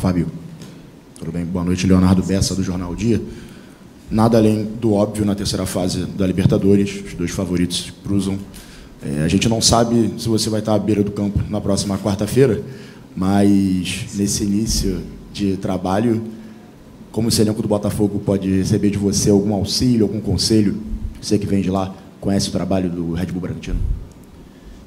Fábio. Tudo bem? Boa noite, Leonardo Bessa, do Jornal Dia. Nada além do óbvio na terceira fase da Libertadores, os dois favoritos cruzam. É, a gente não sabe se você vai estar à beira do campo na próxima quarta-feira, mas nesse início de trabalho, como esse elenco do Botafogo pode receber de você algum auxílio, algum conselho? Você que vem de lá, conhece o trabalho do Red Bull Bragantino?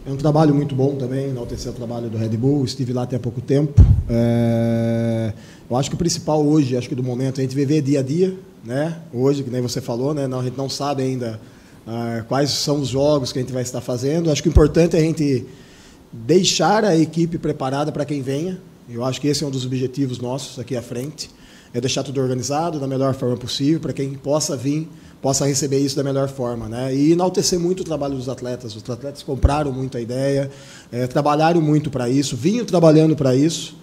É um trabalho muito bom também, enaltecer o trabalho do Red Bull. Estive lá até há pouco tempo. É... Eu acho que o principal hoje, acho que do momento, é a gente viver dia a dia, né? Hoje, que nem você falou, né? Não, a gente não sabe ainda ah, quais são os jogos que a gente vai estar fazendo. Acho que o importante é a gente deixar a equipe preparada para quem venha. Eu acho que esse é um dos objetivos nossos aqui à frente. É deixar tudo organizado da melhor forma possível para quem possa vir possa receber isso da melhor forma. Né? E enaltecer muito o trabalho dos atletas. Os atletas compraram muito a ideia, é, trabalharam muito para isso, vinham trabalhando para isso.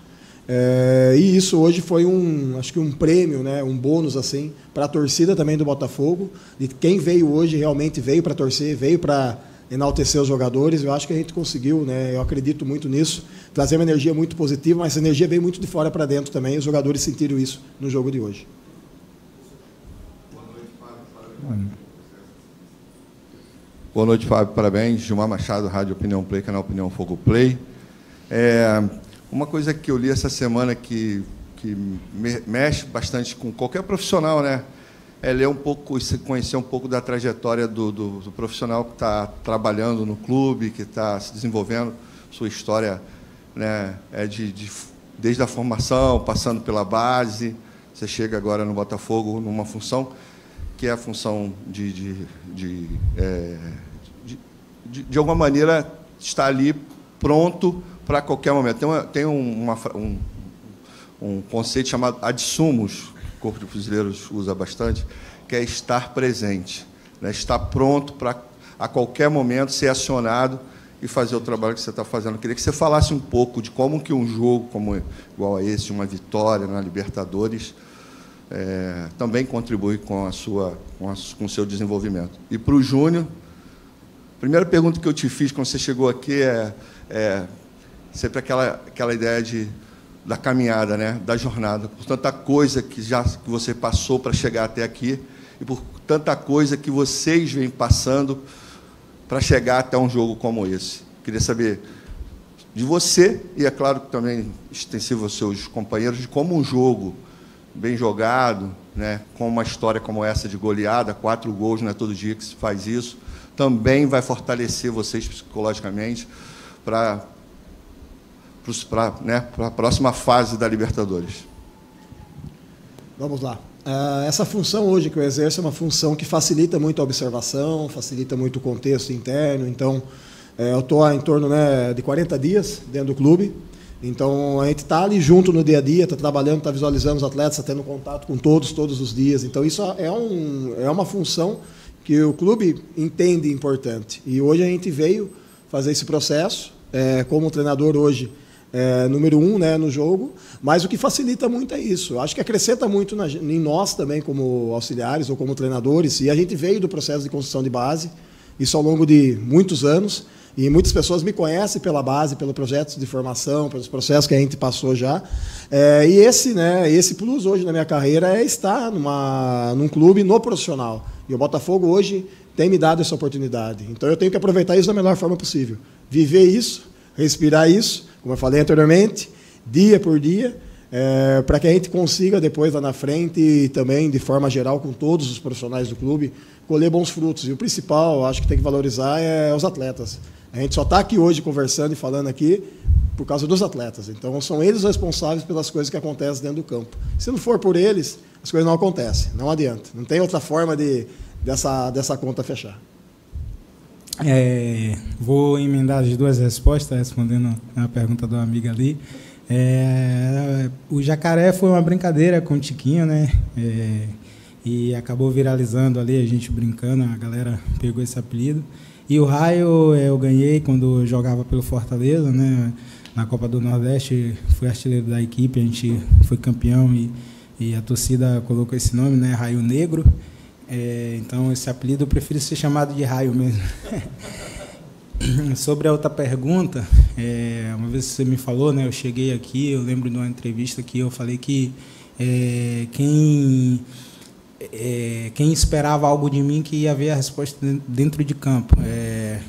É, e isso hoje foi um, acho que um prêmio, né, um bônus assim para a torcida também do Botafogo, de quem veio hoje realmente veio para torcer, veio para enaltecer os jogadores. Eu acho que a gente conseguiu, né, eu acredito muito nisso, trazer uma energia muito positiva, mas essa energia veio muito de fora para dentro também. Os jogadores sentiram isso no jogo de hoje. Boa noite, Fábio. Parabéns. Gilmar Machado, Rádio Opinião Play, canal Opinião Fogo Play. É, uma coisa que eu li essa semana que, que mexe bastante com qualquer profissional, né? É ler um pouco, conhecer um pouco da trajetória do, do, do profissional que está trabalhando no clube, que está se desenvolvendo, sua história né, é de, de, desde a formação, passando pela base. Você chega agora no Botafogo numa função que é a função de, de, de, é, de, de alguma maneira, estar ali pronto para qualquer momento. Tem, uma, tem uma, um, um conceito chamado adsumos, o Corpo de Fuzileiros usa bastante, que é estar presente, né? estar pronto para, a qualquer momento, ser acionado e fazer o trabalho que você está fazendo. Eu queria que você falasse um pouco de como que um jogo como igual a esse, uma vitória na Libertadores, é, também contribui com a sua com, a, com o seu desenvolvimento. E para o Júnior, a primeira pergunta que eu te fiz quando você chegou aqui é, é sempre aquela aquela ideia de da caminhada, né, da jornada, por tanta coisa que já que você passou para chegar até aqui e por tanta coisa que vocês vêm passando para chegar até um jogo como esse. Queria saber de você e é claro que também extensivo aos seus companheiros de como um jogo bem jogado, né, com uma história como essa de goleada, quatro gols, não é todo dia que se faz isso, também vai fortalecer vocês psicologicamente para né, a próxima fase da Libertadores. Vamos lá. Uh, essa função hoje que eu exerço é uma função que facilita muito a observação, facilita muito o contexto interno. Então, é, eu estou em torno né, de 40 dias dentro do clube. Então a gente está ali junto no dia a dia, está trabalhando, está visualizando os atletas, está tendo contato com todos, todos os dias. Então isso é, um, é uma função que o clube entende importante. E hoje a gente veio fazer esse processo, é, como treinador hoje, é, número um né, no jogo, mas o que facilita muito é isso. Acho que acrescenta muito na, em nós também, como auxiliares ou como treinadores, e a gente veio do processo de construção de base, isso ao longo de muitos anos. E muitas pessoas me conhecem pela base, pelo projeto de formação, pelos processos que a gente passou já. É, e esse, né, esse plus hoje na minha carreira é estar numa, num clube no profissional. E o Botafogo hoje tem me dado essa oportunidade. Então eu tenho que aproveitar isso da melhor forma possível. Viver isso, respirar isso, como eu falei anteriormente, dia por dia, é, para que a gente consiga depois lá na frente e também de forma geral com todos os profissionais do clube colher bons frutos. E o principal, acho que tem que valorizar é os atletas. A gente só está aqui hoje conversando e falando aqui por causa dos atletas. Então, são eles responsáveis pelas coisas que acontecem dentro do campo. Se não for por eles, as coisas não acontecem. Não adianta. Não tem outra forma de, dessa, dessa conta fechar. É, vou emendar as duas respostas, respondendo a pergunta do amigo ali. É, o jacaré foi uma brincadeira com o Tiquinho, né? É, e acabou viralizando ali, a gente brincando, a galera pegou esse apelido. E o raio eu ganhei quando jogava pelo Fortaleza, né? Na Copa do Nordeste, fui artilheiro da equipe, a gente foi campeão e, e a torcida colocou esse nome, né? Raio Negro. É, então, esse apelido eu prefiro ser chamado de raio mesmo. sobre a outra pergunta, é, uma vez você me falou, né? Eu cheguei aqui, eu lembro de uma entrevista que eu falei que é, quem é, quem esperava algo de mim que ia ver a resposta dentro de campo. É,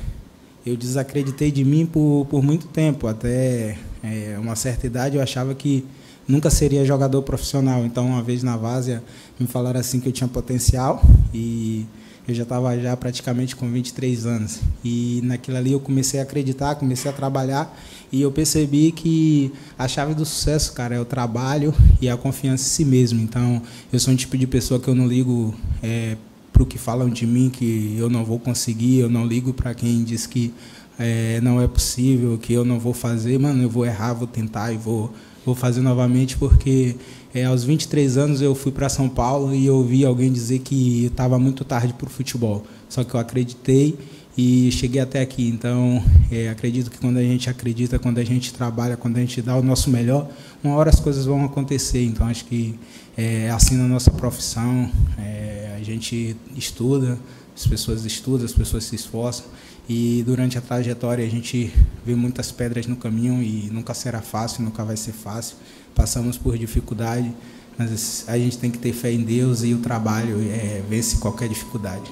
eu desacreditei de mim por, por muito tempo, até é, uma certa idade eu achava que nunca seria jogador profissional. Então, uma vez na Várzea, me falaram assim que eu tinha potencial e eu já estava já praticamente com 23 anos. E naquilo ali eu comecei a acreditar, comecei a trabalhar e eu percebi que a chave do sucesso, cara, é o trabalho e a confiança em si mesmo. Então, eu sou um tipo de pessoa que eu não ligo é, para o que falam de mim, que eu não vou conseguir, eu não ligo para quem diz que é, não é possível, que eu não vou fazer. Mano, eu vou errar, vou tentar e vou, vou fazer novamente, porque é, aos 23 anos eu fui para São Paulo e ouvi alguém dizer que estava muito tarde para o futebol. Só que eu acreditei e cheguei até aqui. Então, é, acredito que quando a gente acredita, quando a gente trabalha, quando a gente dá o nosso melhor, uma hora as coisas vão acontecer. Então, acho que é assim na nossa profissão, é, a gente estuda, as pessoas estudam, as pessoas se esforçam. E durante a trajetória a gente vê muitas pedras no caminho e nunca será fácil, nunca vai ser fácil passamos por dificuldade, mas a gente tem que ter fé em Deus e o trabalho é, vence qualquer dificuldade.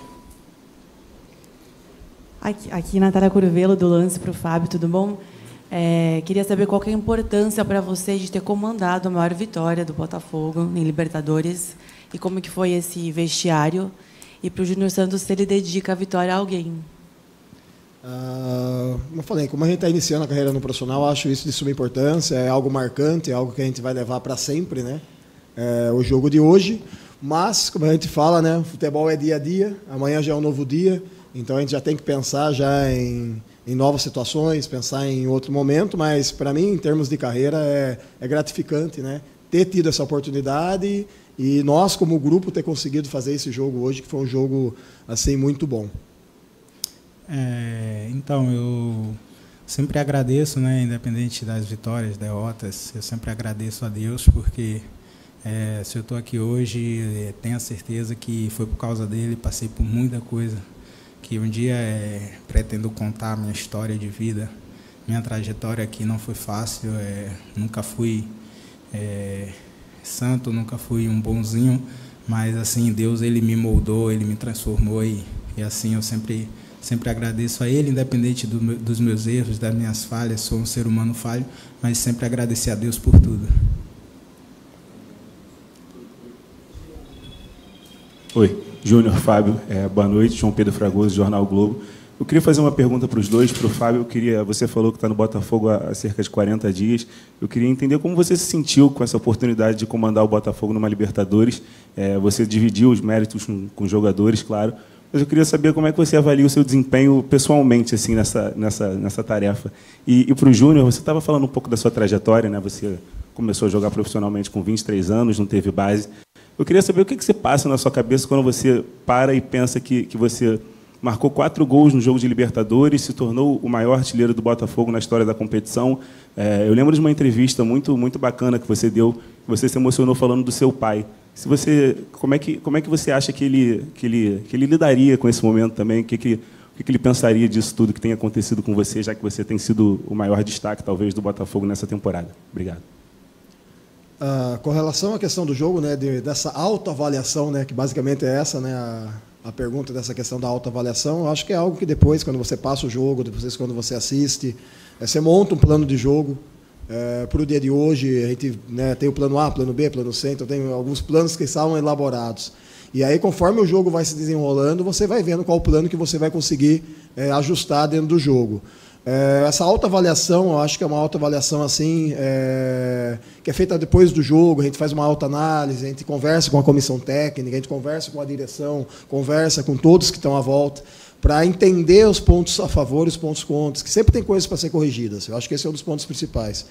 Aqui, aqui Natália Curvelo, do Lance para o Fábio, tudo bom? É, queria saber qual é a importância para você de ter comandado a maior vitória do Botafogo em Libertadores e como que foi esse vestiário. E para o Júnior Santos, se ele dedica a vitória a alguém. Como eu falei, como a gente está iniciando a carreira no profissional, acho isso de suma importância, é algo marcante, é algo que a gente vai levar para sempre, né? É, o jogo de hoje. Mas, como a gente fala, né? Futebol é dia a dia, amanhã já é um novo dia, então a gente já tem que pensar já em, em novas situações, pensar em outro momento, mas para mim, em termos de carreira, é, é gratificante, né? Ter tido essa oportunidade e nós, como grupo, ter conseguido fazer esse jogo hoje, que foi um jogo assim muito bom. É, então, eu sempre agradeço, né, independente das vitórias, derrotas, eu sempre agradeço a Deus, porque é, se eu estou aqui hoje, é, tenho a certeza que foi por causa dele, passei por muita coisa, que um dia é, pretendo contar minha história de vida, minha trajetória aqui não foi fácil, é, nunca fui é, santo, nunca fui um bonzinho, mas assim, Deus ele me moldou, ele me transformou e, e assim eu sempre Sempre agradeço a Ele, independente do, dos meus erros, das minhas falhas. Sou um ser humano falho, mas sempre agradecer a Deus por tudo. Oi, Júnior Fábio, é, boa noite. João Pedro Fragoso, Jornal Globo. Eu queria fazer uma pergunta para os dois, para o Fábio. Eu queria, você falou que está no Botafogo há, cerca de 40 dias. Eu queria entender como você se sentiu com essa oportunidade de comandar o Botafogo numa Libertadores. É, você dividiu os méritos com, com jogadores, claro, eu queria saber como é que você avalia o seu desempenho pessoalmente assim nessa nessa nessa tarefa. E, e para o Júnior, você estava falando um pouco da sua trajetória, né? Você começou a jogar profissionalmente com 23 anos, não teve base. Eu queria saber o que, que você passa na sua cabeça quando você para e pensa que, que você marcou quatro gols no jogo de Libertadores, se tornou o maior artilheiro do Botafogo na história da competição. É, eu lembro de uma entrevista muito muito bacana que você deu, que você se emocionou falando do seu pai. Se você, como é que como é que você acha que ele que ele que ele lidaria com esse momento também? O que que o que ele pensaria disso tudo que tem acontecido com você, já que você tem sido o maior destaque talvez do Botafogo nessa temporada? Obrigado. Uh, com relação à questão do jogo, né, de, dessa autoavaliação, né, que basicamente é essa, né, a, a pergunta dessa questão da autoavaliação, acho que é algo que depois, quando você passa o jogo, depois quando você assiste, é, você monta um plano de jogo, é, para o dia de hoje, a gente né, tem o plano A, plano B, plano C, então tem alguns planos que são elaborados. E aí, conforme o jogo vai se desenrolando, você vai vendo qual plano que você vai conseguir é, ajustar dentro do jogo. É, essa autoavaliação, eu acho que é uma autoavaliação assim, é, que é feita depois do jogo, a gente faz uma autoanálise, a gente conversa com a comissão técnica, a gente conversa com a direção, conversa com todos que estão à volta para entender os pontos a favor e os pontos contra, que sempre tem coisas para ser corrigidas. Eu acho que esse é um dos pontos principais.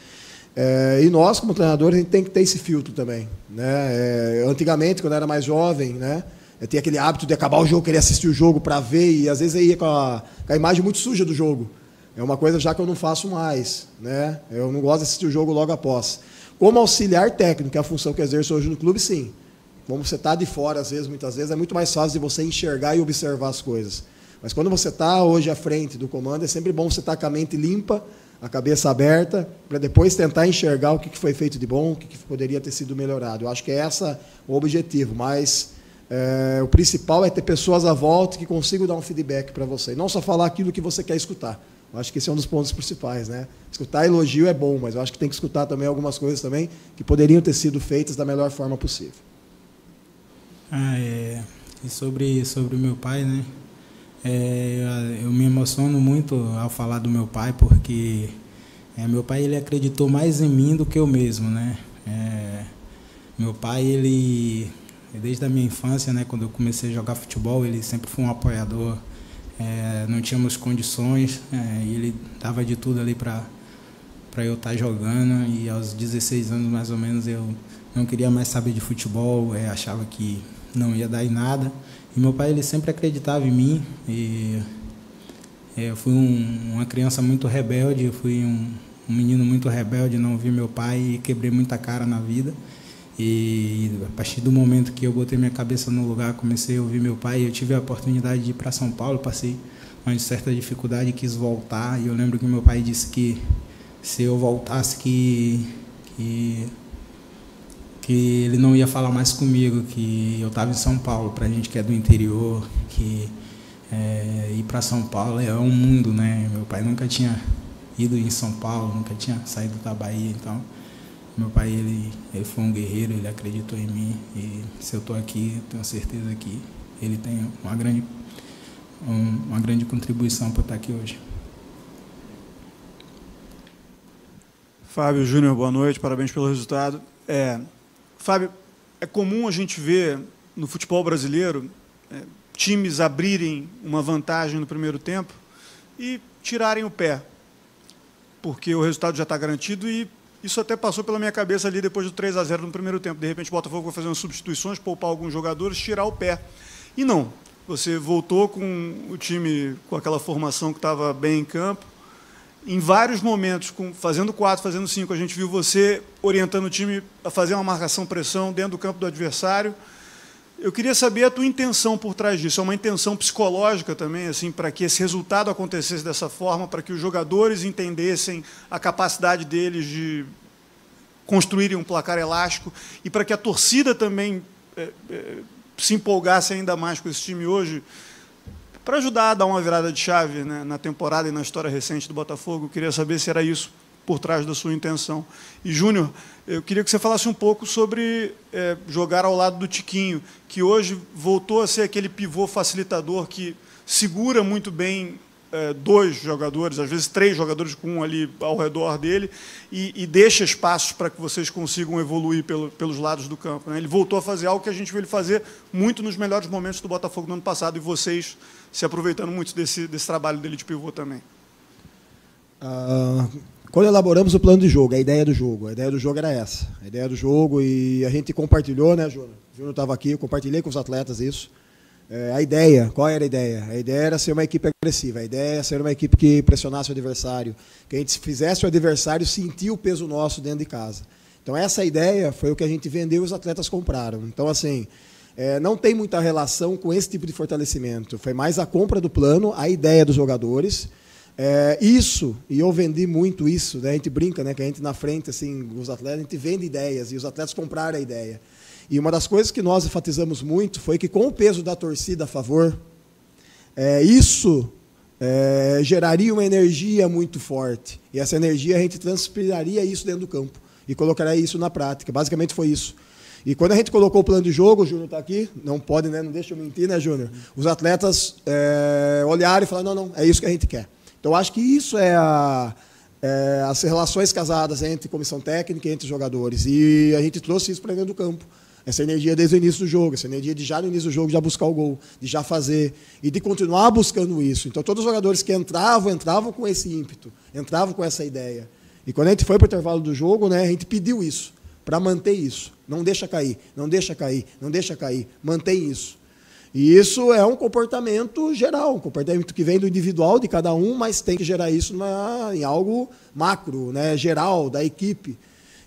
É, e nós, como treinadores, a gente tem que ter esse filtro também. Né? É, antigamente, quando eu era mais jovem, né, eu tinha aquele hábito de acabar o jogo, querer assistir o jogo para ver, e às vezes eu ia com a, com a, imagem muito suja do jogo. É uma coisa já que eu não faço mais. Né? Eu não gosto de assistir o jogo logo após. Como auxiliar técnico, que é a função que exerço hoje no clube, sim. Como você está de fora, às vezes, muitas vezes, é muito mais fácil de você enxergar e observar as coisas. Mas quando você está hoje à frente do comando, é sempre bom você estar tá com a mente limpa, a cabeça aberta, para depois tentar enxergar o que foi feito de bom, o que poderia ter sido melhorado. Eu acho que é esse o objetivo, mas é, o principal é ter pessoas à volta que consigam dar um feedback para você. Não só falar aquilo que você quer escutar. Eu acho que esse é um dos pontos principais, né? Escutar elogio é bom, mas eu acho que tem que escutar também algumas coisas também que poderiam ter sido feitas da melhor forma possível. Ah, é. E sobre sobre o meu pai, né? É, eu me emociono muito ao falar do meu pai, porque é, meu pai ele acreditou mais em mim do que eu mesmo, né? É, meu pai ele desde a minha infância, né, quando eu comecei a jogar futebol, ele sempre foi um apoiador. É, não tínhamos condições, é, e ele dava de tudo ali para eu estar tá jogando. E aos 16 anos mais ou menos eu não queria mais saber de futebol, é, achava que não ia dar em nada. E meu pai ele sempre acreditava em mim. E é, eu fui um, uma criança muito rebelde, eu fui um, um menino muito rebelde, não vi meu pai e quebrei muita cara na vida. E a partir do momento que eu botei minha cabeça no lugar, comecei a ouvir meu pai, eu tive a oportunidade de ir para São Paulo, passei uma certa dificuldade, quis voltar, e eu lembro que meu pai disse que se eu voltasse que, que que ele não ia falar mais comigo, que eu estava em São Paulo, para a gente que é do interior, que é, ir para São Paulo é um mundo, né? Meu pai nunca tinha ido em São Paulo, nunca tinha saído da Bahia, então meu pai ele, ele foi um guerreiro, ele acreditou em mim e se eu estou aqui, tenho certeza que ele tem uma grande, uma grande contribuição para estar aqui hoje. Fábio Júnior, boa noite, parabéns pelo resultado. É, Fábio, é comum a gente ver no futebol brasileiro é, times abrirem uma vantagem no primeiro tempo e tirarem o pé, porque o resultado já está garantido e isso até passou pela minha cabeça ali depois do 3 a 0 no primeiro tempo. De repente o Botafogo vai fazer umas substituições, poupar alguns jogadores, tirar o pé. E não, você voltou com o time com aquela formação que estava bem em campo, em vários momentos, com, fazendo quatro, fazendo cinco, a gente viu você orientando o time a fazer uma marcação-pressão dentro do campo do adversário. Eu queria saber a tua intenção por trás disso. É uma intenção psicológica também, assim, para que esse resultado acontecesse dessa forma, para que os jogadores entendessem a capacidade deles de construírem um placar elástico e para que a torcida também é, é, se empolgasse ainda mais com esse time hoje para ajudar a dar uma virada de chave né, na temporada e na história recente do Botafogo. Eu queria saber se era isso por trás da sua intenção. E, Júnior, eu queria que você falasse um pouco sobre é, jogar ao lado do Tiquinho, que hoje voltou a ser aquele pivô facilitador que segura muito bem é, dois jogadores, às vezes três jogadores com um ali ao redor dele, e, e deixa espaços para que vocês consigam evoluir pelo, pelos lados do campo. Né? Ele voltou a fazer algo que a gente viu ele fazer muito nos melhores momentos do Botafogo no ano passado, e vocês se aproveitando muito desse, desse trabalho dele de pivô também. Ah, quando elaboramos o plano de jogo, a ideia do jogo, a ideia do jogo era essa. A ideia do jogo e a gente compartilhou, né, Júnior? Júnior estava aqui, eu compartilhei com os atletas isso. É, a ideia, qual era a ideia? A ideia era ser uma equipe agressiva, a ideia era ser uma equipe que pressionasse o adversário, que a gente fizesse o adversário sentir o peso nosso dentro de casa. Então essa ideia foi o que a gente vendeu e os atletas compraram. Então assim, é, não tem muita relação com esse tipo de fortalecimento. Foi mais a compra do plano, a ideia dos jogadores é, isso, e eu vendi muito isso, né? a gente brinca, né? que a gente na frente, assim, os atletas, a gente vende ideias, e os atletas compraram a ideia. E uma das coisas que nós enfatizamos muito foi que com o peso da torcida a favor, é, isso é, geraria uma energia muito forte. E essa energia a gente transpiraria isso dentro do campo e colocaria isso na prática. Basicamente foi isso. E quando a gente colocou o plano de jogo, o Júnior está aqui, não pode, né? não deixa eu mentir, né, Júnior? Os atletas é, olharam e falaram: não, não, é isso que a gente quer. Então, acho que isso é, a, é, as relações casadas entre comissão técnica e entre jogadores. E a gente trouxe isso para dentro do campo. Essa energia desde o início do jogo, essa energia de já no início do jogo já buscar o gol, de já fazer e de continuar buscando isso. Então, todos os jogadores que entravam, entravam com esse ímpeto, entravam com essa ideia. E quando a gente foi para o intervalo do jogo, né, a gente pediu isso, para manter isso. Não deixa cair, não deixa cair, não deixa cair, mantém isso. E isso é um comportamento geral, um comportamento que vem do individual de cada um, mas tem que gerar isso numa, em algo macro, né, geral, da equipe.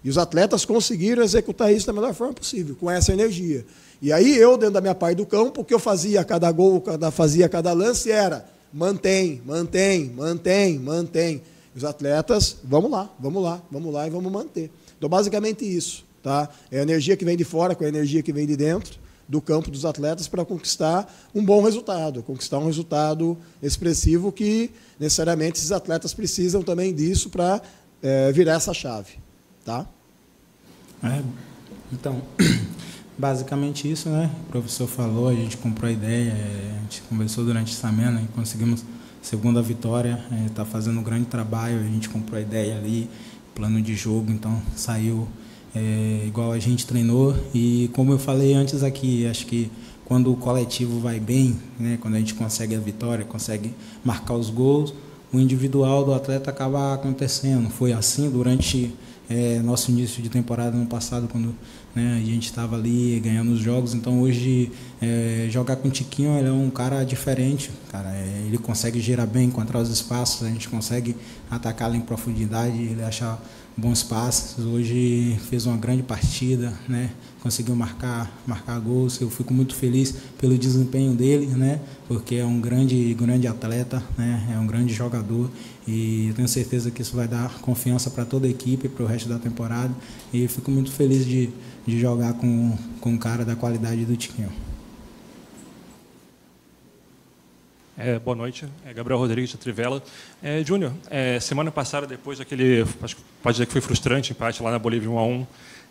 E os atletas conseguiram executar isso da melhor forma possível, com essa energia. E aí eu, dentro da minha parte do campo, o que eu fazia a cada gol, cada, fazia a cada lance era mantém, mantém, mantém, mantém. Os atletas, vamos lá, vamos lá, vamos lá e vamos manter. Então, basicamente isso. Tá? É a energia que vem de fora com a energia que vem de dentro do campo dos atletas para conquistar um bom resultado, conquistar um resultado expressivo que necessariamente esses atletas precisam também disso para é, virar essa chave. Tá? É, então, basicamente isso, né? O professor falou, a gente comprou a ideia, é, a gente conversou durante a semana e conseguimos segunda vitória, está é, fazendo um grande trabalho, a gente comprou a ideia ali, plano de jogo, então saiu é, igual a gente treinou. E como eu falei antes aqui, acho que quando o coletivo vai bem, né, quando a gente consegue a vitória, consegue marcar os gols, o individual do atleta acaba acontecendo. Foi assim durante é, nosso início de temporada no passado, quando né, a gente estava ali ganhando os jogos. Então hoje é, jogar com o Tiquinho ele é um cara diferente, cara. É, ele consegue girar bem, encontrar os espaços, a gente consegue atacá-lo em profundidade, ele acha bons passes. Hoje fez uma grande partida, né? Conseguiu marcar, marcar gols. Eu fico muito feliz pelo desempenho dele, né? Porque é um grande, grande atleta, né? É um grande jogador e tenho certeza que isso vai dar confiança para toda a equipe para o resto da temporada. E fico muito feliz de, de jogar com, com um cara da qualidade do Tiquinho. É, boa noite, é Gabriel Rodrigues de Trivela. É, Júnior, é, semana passada, depois daquele, acho pode dizer que foi frustrante, empate lá na Bolívia 1 a 1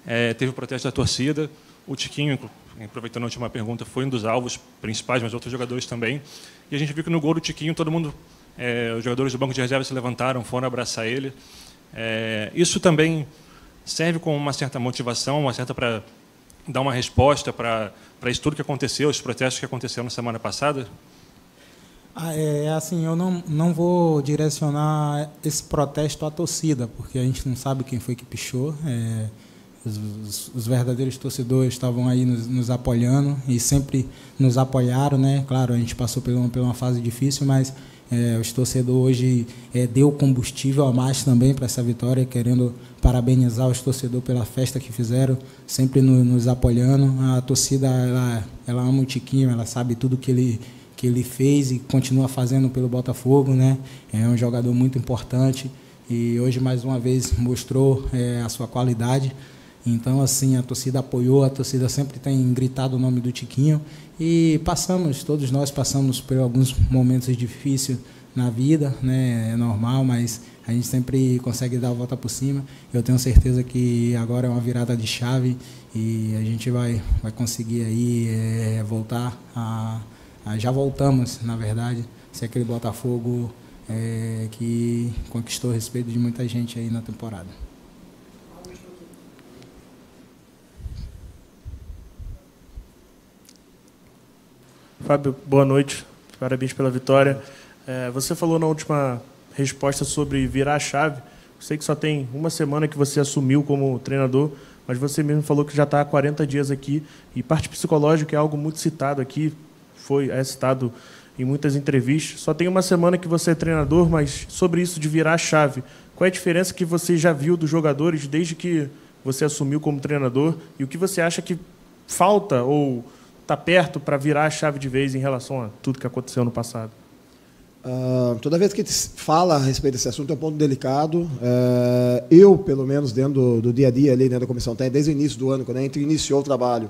é, teve o protesto da torcida. O Tiquinho, aproveitando a última pergunta, foi um dos alvos principais, mas outros jogadores também. E a gente viu que no gol do Tiquinho, todo mundo, é, os jogadores do banco de reserva se levantaram, foram abraçar ele. É, isso também serve como uma certa motivação, uma certa para dar uma resposta para isso tudo que aconteceu, os protestos que aconteceram na semana passada? Ah, é, é assim, eu não, não vou direcionar esse protesto à torcida, porque a gente não sabe quem foi que pichou. É, os, os, verdadeiros torcedores estavam aí nos, nos, apoiando e sempre nos apoiaram, né? Claro, a gente passou por uma, por uma fase difícil, mas é, os torcedores hoje é, deu combustível a mais também para essa vitória, querendo parabenizar os torcedores pela festa que fizeram, sempre no, nos apoiando. A torcida, ela, ela ama o Tiquinho, ela sabe tudo que ele que ele fez e continua fazendo pelo Botafogo, né? É um jogador muito importante e hoje mais uma vez mostrou é, a sua qualidade. Então, assim, a torcida apoiou, a torcida sempre tem gritado o nome do Tiquinho e passamos, todos nós passamos por alguns momentos difíceis na vida, né? É normal, mas a gente sempre consegue dar a volta por cima. Eu tenho certeza que agora é uma virada de chave e a gente vai, vai conseguir aí é, voltar a ah, já voltamos, na verdade, ser aquele Botafogo é, que conquistou o respeito de muita gente aí na temporada. Fábio, boa noite. Parabéns pela vitória. É, você falou na última resposta sobre virar a chave. Sei que só tem uma semana que você assumiu como treinador, mas você mesmo falou que já está há 40 dias aqui. E parte psicológica é algo muito citado aqui, foi é citado em muitas entrevistas. Só tem uma semana que você é treinador, mas sobre isso de virar a chave, qual é a diferença que você já viu dos jogadores desde que você assumiu como treinador e o que você acha que falta ou está perto para virar a chave de vez em relação a tudo que aconteceu no passado? Uh, toda vez que fala a respeito desse assunto é um ponto delicado. Uh, eu, pelo menos, dentro do, do, dia a dia ali dentro da comissão técnica, desde o início do ano, quando a gente iniciou o trabalho,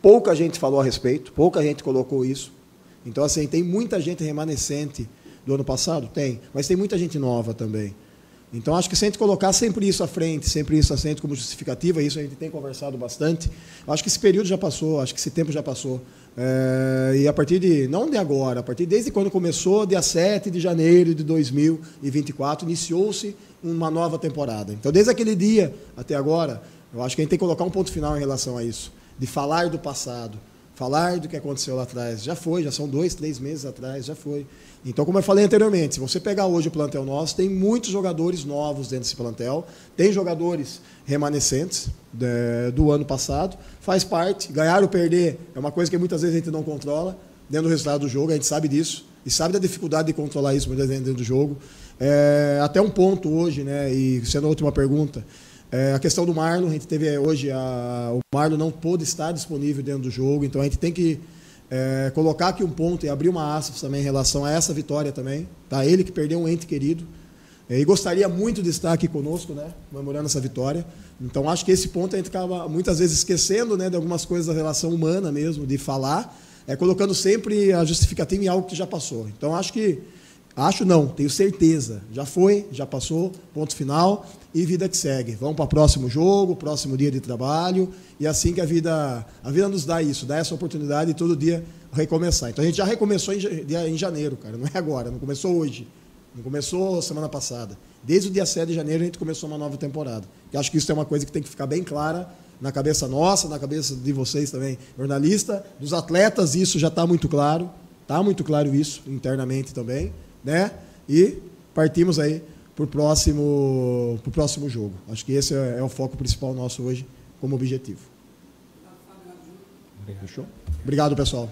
pouca gente falou a respeito, pouca gente colocou isso. Então, assim, tem muita gente remanescente do ano passado? Tem. Mas tem muita gente nova também. Então, acho que se a gente colocar sempre isso à frente, sempre isso à frente como justificativa, isso a gente tem conversado bastante, acho que esse período já passou, acho que esse tempo já passou. É, e a partir de, não de agora, a partir desde quando começou, dia 7 de janeiro de 2024, iniciou-se uma nova temporada. Então, desde aquele dia até agora, eu acho que a gente tem que colocar um ponto final em relação a isso, de falar do passado, falar do que aconteceu lá atrás. Já foi, já são dois, três meses atrás, já foi. Então, como eu falei anteriormente, se você pegar hoje o plantel nosso, tem muitos jogadores novos dentro desse plantel, tem jogadores remanescentes de, né, do ano passado, faz parte. Ganhar ou perder é uma coisa que muitas vezes a gente não controla dentro do resultado do jogo, a gente sabe disso, e sabe da dificuldade de controlar isso dentro do jogo. É, até um ponto hoje, né, e sendo a última pergunta, É, a questão do Marlon, a gente teve hoje, a, o Marlon não pôde estar disponível dentro do jogo, então a gente tem que é, colocar aqui um ponto e abrir uma aspas também em relação a essa vitória também. Tá? Ele que perdeu um ente querido. É, e gostaria muito de estar aqui conosco, né, comemorando essa vitória. Então acho que esse ponto a gente acaba muitas vezes esquecendo né, de algumas coisas da relação humana mesmo, de falar, é, colocando sempre a justificativa em algo que já passou. Então acho que Acho não, tenho certeza. Já foi, já passou, ponto final e vida que segue. Vamos para o próximo jogo, próximo dia de trabalho e assim que a vida, a vida nos dá isso, dá essa oportunidade de todo dia recomeçar. Então a gente já recomeçou em janeiro, cara, não é agora, não começou hoje, não começou semana passada. Desde o dia 7 de janeiro a gente começou uma nova temporada. E acho que isso é uma coisa que tem que ficar bem clara na cabeça nossa, na cabeça de vocês também, jornalista, dos atletas, isso já está muito claro, está muito claro isso internamente também né? E partimos aí para o próximo, pro próximo jogo. Acho que esse é, é, o foco principal nosso hoje como objetivo. Fechou? Obrigado, pessoal.